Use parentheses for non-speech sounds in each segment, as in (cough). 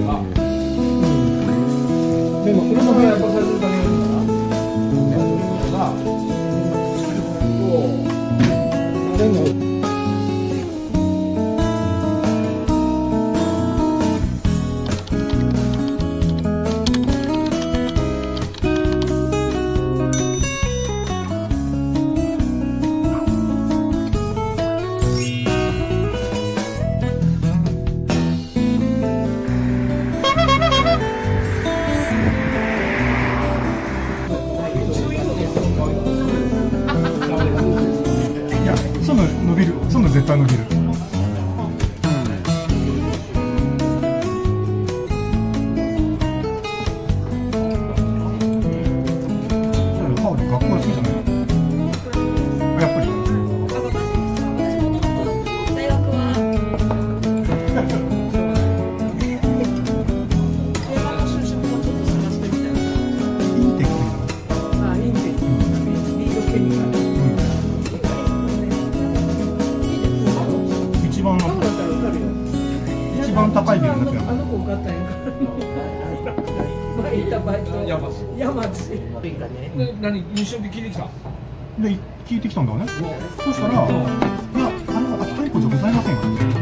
ご、うん、でもそれもねやっぱ学校好きじゃない？のやっぱり。大学は一番高いビルになっあの子受かったんやか。ら (laughs) たバイト山地。山地。何？一瞬で聞いてきた？で聞いてきたんだよね。そしたら「いやあのあっ太鼓じゃございませんよ」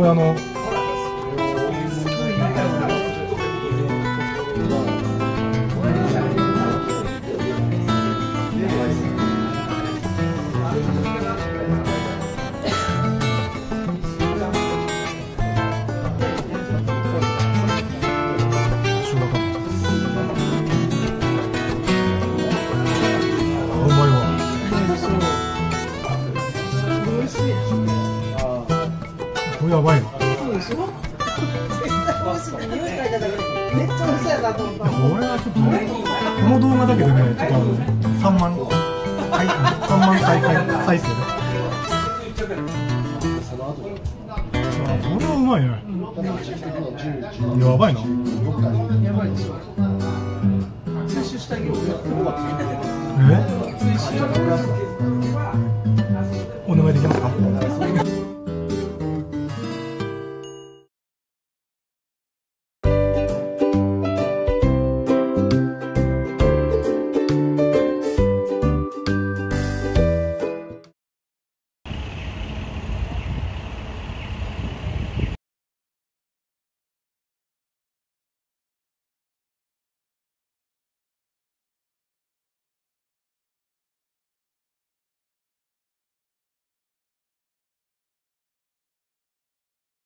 名古のの動画だけでねちょっとあの3万回3万回回再生でこれはうまいね。やばいな。やば